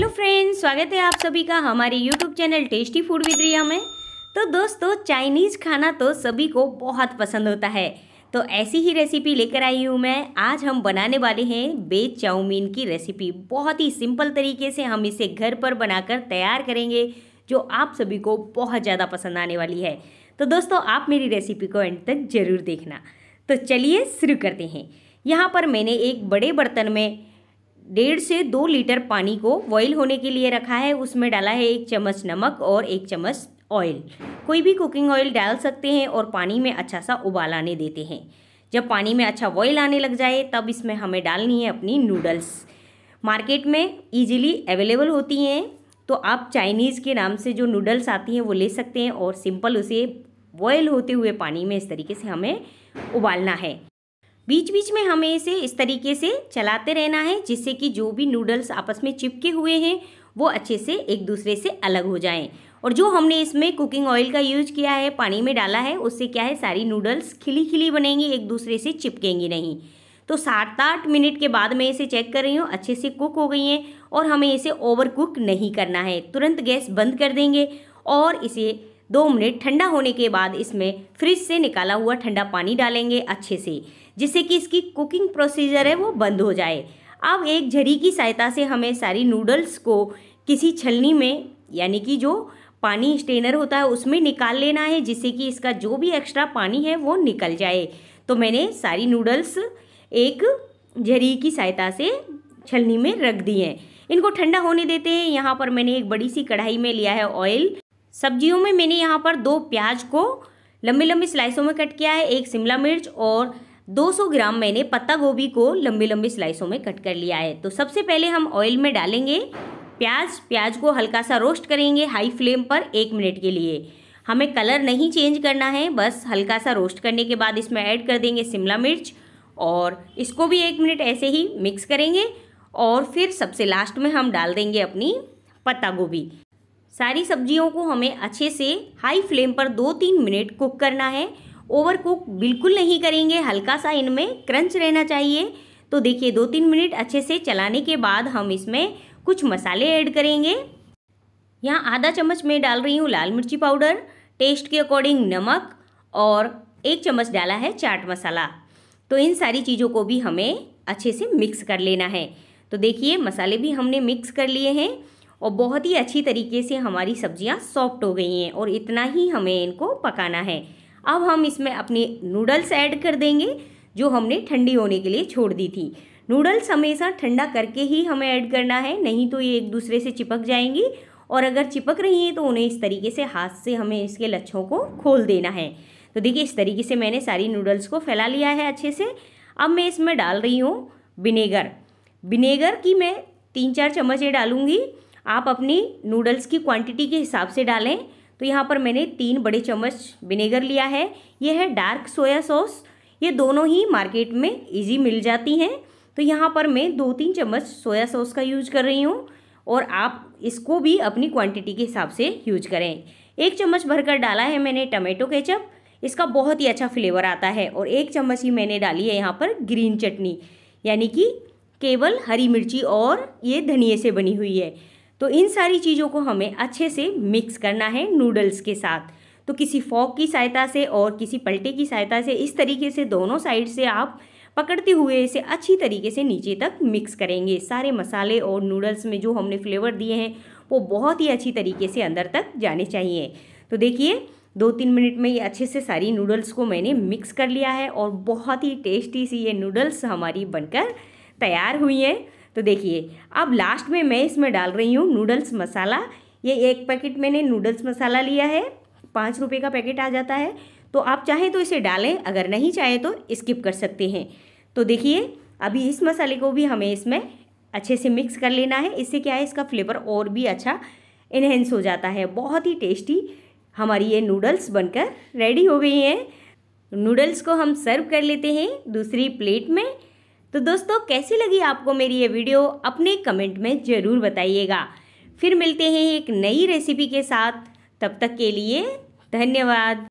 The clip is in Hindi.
हेलो फ्रेंड्स, स्वागत है आप सभी का हमारे YouTube channel tasty food with Riya में। तो दोस्तों चाइनीज़ खाना तो सभी को बहुत पसंद होता है। तो ऐसी ही रेसिपी लेकर आई हूँ मैं। आज हम बनाने वाले हैं बेज चाउमीन की रेसिपी बहुत ही सिंपल तरीके से हम इसे घर पर बनाकर तैयार करेंगे, जो आप सभी को बहुत ज़्यादा पसंद आने वाली है। तो दोस्तों, आप मेरी रेसिपी को एंड तक ज़रूर देखना। तो चलिए शुरू करते हैं। यहाँ पर मैंने एक बड़े बर्तन में डेढ़ से दो लीटर पानी को बॉईल होने के लिए रखा है। उसमें डाला है एक चम्मच नमक और एक चम्मच ऑयल कोई भी कुकिंग ऑयल डाल सकते हैं और पानी में अच्छा सा उबाल आने देते हैं। जब पानी में अच्छा बॉईल आने लग जाए, तब इसमें हमें डालनी है अपनी नूडल्स मार्केट में ईजिली अवेलेबल होती हैं। तो आप चाइनीज़ के नाम से जो नूडल्स आती हैं, वो ले सकते हैं और सिंपल उसे बॉयल होते हुए पानी में इस तरीके से हमें उबालना है। बीच बीच में हमें इसे इस तरीके से चलाते रहना है, जिससे कि जो भी नूडल्स आपस में चिपके हुए हैं, वो अच्छे से एक दूसरे से अलग हो जाएँ। और जो हमने इसमें कुकिंग ऑयल का यूज़ किया है, पानी में डाला है, उससे क्या है, सारी नूडल्स खिली खिली बनेंगी, एक दूसरे से चिपकेंगी नहीं। तो सात आठ मिनट के बाद मैं इसे चेक कर रही हूँ, अच्छे से कुक हो गई हैं और हमें इसे ओवर कुक नहीं करना है। तुरंत गैस बंद कर देंगे और इसे दो मिनट ठंडा होने के बाद इसमें फ्रिज से निकाला हुआ ठंडा पानी डालेंगे अच्छे से। जिससे कि इसकी कुकिंग प्रोसीजर है वो बंद हो जाए। अब एक झरी की सहायता से हमें सारी नूडल्स को किसी छलनी में, यानी कि जो पानी स्टेनर होता है उसमें निकाल लेना है, जिससे कि इसका जो भी एक्स्ट्रा पानी है वो निकल जाए। तो मैंने सारी नूडल्स एक झरी की सहायता से छलनी में रख दी हैं। इनको ठंडा होने देते हैं। यहाँ पर मैंने एक बड़ी सी कढ़ाई में लिया है ऑयल सब्जियों में मैंने यहाँ पर दो प्याज को लंबे लंबे स्लाइसों में कट किया है। एक शिमला मिर्च और 200 ग्राम मैंने पत्ता गोभी को लंबे लंबे स्लाइसों में कट कर लिया है। तो सबसे पहले हम ऑयल में डालेंगे। प्याज प्याज को हल्का सा रोस्ट करेंगे हाई फ्लेम पर एक मिनट के लिए। हमें कलर नहीं चेंज करना है, बस हल्का सा रोस्ट करने के बाद इसमें ऐड कर देंगे शिमला मिर्च और इसको भी एक मिनट ऐसे ही मिक्स करेंगे और फिर सबसे लास्ट में हम डाल देंगे अपनी पत्ता गोभी। सारी सब्जियों को हमें अच्छे से हाई फ्लेम पर दो तीन मिनट कुक करना है। ओवर कुक बिल्कुल नहीं करेंगे, हल्का सा इनमें क्रंच रहना चाहिए। तो देखिए दो तीन मिनट अच्छे से चलाने के बाद हम इसमें कुछ मसाले ऐड करेंगे। यहाँ आधा चम्मच मैं डाल रही हूँ लाल मिर्ची पाउडर, टेस्ट के अकॉर्डिंग नमक और एक चम्मच डाला है चाट मसाला। तो इन सारी चीज़ों को भी हमें अच्छे से मिक्स कर लेना है। तो देखिए, मसाले भी हमने मिक्स कर लिए हैं और बहुत ही अच्छी तरीके से हमारी सब्ज़ियाँ सॉफ्ट हो गई हैं और इतना ही हमें इनको पकाना है। अब हम इसमें अपनी नूडल्स ऐड कर देंगे, जो हमने ठंडी होने के लिए छोड़ दी थी। नूडल्स हमेशा ठंडा करके ही हमें ऐड करना है, नहीं तो ये एक दूसरे से चिपक जाएँगी। और अगर चिपक रही हैं तो उन्हें इस तरीके से हाथ से हमें इसके लच्छों को खोल देना है। तो देखिए, इस तरीके से मैंने सारी नूडल्स को फैला लिया है अच्छे से। अब मैं इसमें डाल रही हूँ विनेगर विनेगर की मैं तीन चार चम्मचें डालूँगी। आप अपनी नूडल्स की क्वांटिटी के हिसाब से डालें। तो यहाँ पर मैंने तीन बड़े चम्मच विनेगर लिया है। ये है डार्क सोया सॉस। ये दोनों ही मार्केट में इजी मिल जाती हैं। तो यहाँ पर मैं दो तीन चम्मच सोया सॉस का यूज़ कर रही हूँ और आप इसको भी अपनी क्वांटिटी के हिसाब से यूज़ करें। एक चम्मच भरकर डाला है मैंने टमाटो केचप। इसका बहुत ही अच्छा फ्लेवर आता है और एक चम्मच ही मैंने डाली है यहाँ पर ग्रीन चटनी। यानी कि केवल हरी मिर्ची और ये धनिए से बनी हुई है। तो इन सारी चीज़ों को हमें अच्छे से मिक्स करना है नूडल्स के साथ। तो किसी फॉक की सहायता से और किसी पलटे की सहायता से इस तरीके से दोनों साइड से आप पकड़ते हुए इसे अच्छी तरीके से नीचे तक मिक्स करेंगे। सारे मसाले और नूडल्स में जो हमने फ्लेवर दिए हैं, वो बहुत ही अच्छी तरीके से अंदर तक जाने चाहिए। तो देखिए दो तीन मिनट में ये अच्छे से सारी नूडल्स को मैंने मिक्स कर लिया है और बहुत ही टेस्टी सी ये नूडल्स हमारी बनकर तैयार हुई हैं। तो देखिए, अब लास्ट में मैं इसमें डाल रही हूँ नूडल्स मसाला। ये एक पैकेट मैंने नूडल्स मसाला लिया है। पाँच रुपये का पैकेट आ जाता है। तो आप चाहें तो इसे डालें, अगर नहीं चाहें तो स्किप कर सकते हैं। तो देखिए, अभी इस मसाले को भी हमें इसमें अच्छे से मिक्स कर लेना है। इससे क्या है, इसका फ्लेवर और भी अच्छा इन्हेंस हो जाता है। बहुत ही टेस्टी हमारी ये नूडल्स बनकर रेडी हो गई हैं। नूडल्स को हम सर्व कर लेते हैं दूसरी प्लेट में। तो दोस्तों, कैसी लगी आपको मेरी ये वीडियो? अपने कमेंट में ज़रूर बताइएगा। फिर मिलते हैं एक नई रेसिपी के साथ। तब तक के लिए धन्यवाद।